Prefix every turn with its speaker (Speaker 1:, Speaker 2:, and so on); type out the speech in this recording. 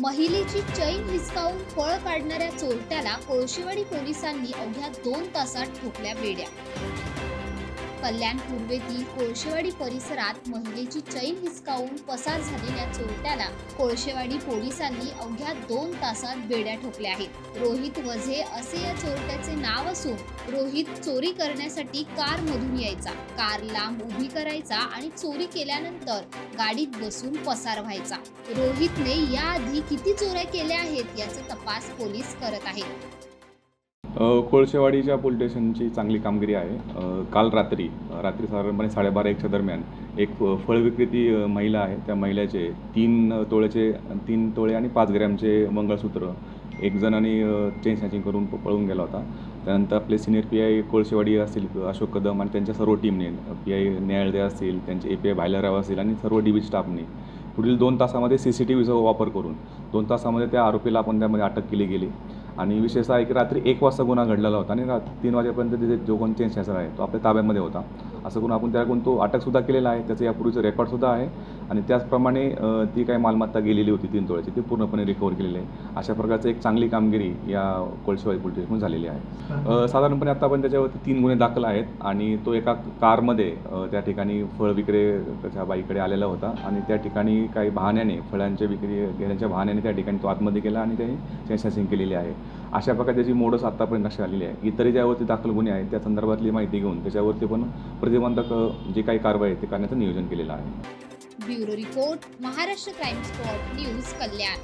Speaker 1: महिलेची चैन हिसकावून फळ काढणाऱ्या चोरट्याला कोळशेवाडी पोलिसांनी अवघ्या दोन तासात ठोकल्या बेड्या. कल्याण पूर्वेतील कोळशेवाडी परिसरात महिलेची चैन हिसकावून पसार झालेल्या चोरट्याला कोळशेवाडी पोलिसांनी अवघ्या दोन तासात बेड्या ठोकल्या आहेत. रोहित वझे असे या चोरट्याचे नाव असून रोहित चोरी करण्यासाठी कार मधून यायचा. कार लांब उभी करायचा आणि चोरी केल्यानंतर गाडीत बसून पसार व्हायचा. रोहितने याआधी किती चोऱ्या केल्या आहेत याचा तपास पोलीस करत आहेत.
Speaker 2: कोळशेवाडीच्या पोलीस स्टेशनची चांगली कामगिरी आहे. काल रात्री रात्री साधारणपणे साडेबारा एकच्या दरम्यान एक फळ विक्रेती महिला आहे. त्या महिलेचे तीन तोळ्याचे तीन तोळे आणि पाच ग्रॅमचे मंगळसूत्र एक जणांनी चेन स्नॅचिंग करून पळून गेला होता. त्यानंतर आपले सिनियर पी आय कोळशेवाडी असतील अशोक कदम आणि त्यांच्या सर्व टीमने पी आय न्यायालय असतील त्यांचे ए पी आय भायलाराव असतील आणि सर्व डी बी स्टाफने पुढील दोन तासामध्ये सी सी टी व्हीचा वापर करून दोन तासामध्ये त्या आरोपीला आपण त्यामध्ये अटक केली गेली. आणि विशेषतः आहे की रात्री एक वाजता गुन्हा घडलेला होता आणि रात तीन वाजेपर्यंत तिथे जो कोण चेंज आहे तो आपल्या ताब्यामध्ये होता. असं करून आपण त्याकडून तो अटकसुद्धा केलेला आहे त्याचं यापूर्वीचं रेकॉर्डसुद्धा आहे. आणि त्याचप्रमाणे ती काही मालमत्ता गेलेली होती तीन तोळ्याची ती पूर्णपणे रिकवर केलेली आहे. अशा प्रकारचं एक चांगली कामगिरी या कोळशेवाडी पोलीस स्टेशन झालेली आहे. साधारणपणे आता आपण त्याच्यावरती तीन गुन्हे दाखल आहेत आणि तो एका कारमध्ये त्या ठिकाणी फळ विक्रे त्याच्या बाईकडे आलेला होता आणि त्या ठिकाणी काही बहाण्याने फळांच्या विक्री घेण्याच्या बहाण्याने त्या ठिकाणी तो आतमध्ये गेला आणि त्याने सेन्सेसिंग केलेली आहे. अशा प्रकारे त्याची मोडस आत्तापर्यंत लक्षात आलेली आहे. इतरही ज्यावरती दाखल गुन्हे आहेत त्या संदर्भातली माहिती घेऊन त्याच्यावरती पण प्रतिबंधक जी काही कारवाई आहे ते करण्याचं नियोजन केलेलं आहे.
Speaker 1: Bureau report Maharashtra crime spot news Kalyan.